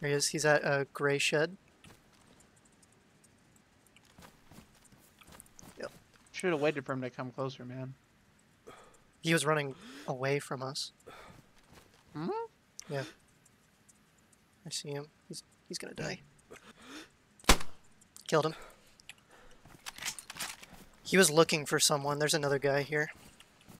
There he is. He's at a gray shed. Yep. Should have waited for him to come closer, man. He was running away from us. Hmm? Yeah. I see him. He's he's gonna die. Killed him. He was looking for someone. There's another guy here.